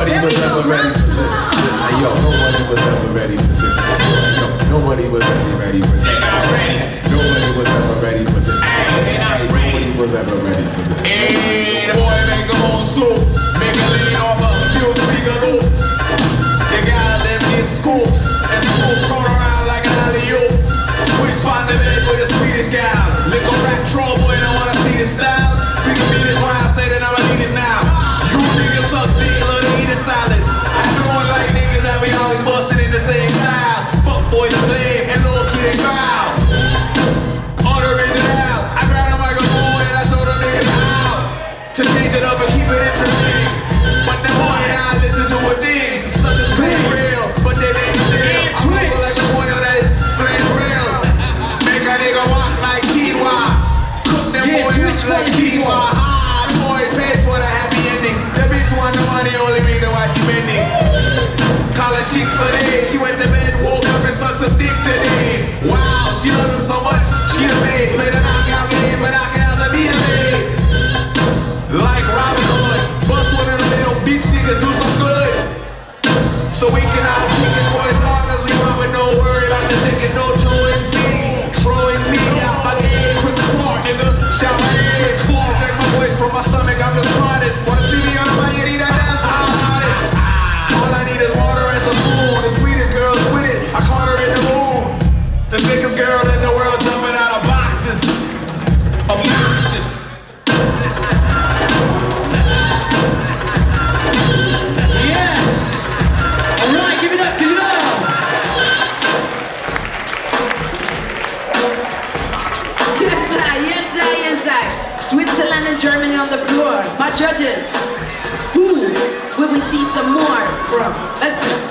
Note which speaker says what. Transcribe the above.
Speaker 1: nobody was ever ready for this. Like, yo, nobody was ever ready for this. Yo, nobody was ever ready for this. Nobody was ever ready for this. Nobody was ever
Speaker 2: High, boy, paid for the happy ending. The bitch want the money, only reason why she bending. Call her chick for day, she went to bed, woke up and sucked some dick today. Wow, she loved him so much, she made, played a knockout game, but I
Speaker 3: Switzerland and Germany on the floor. My judges, who will we see some more from? Let's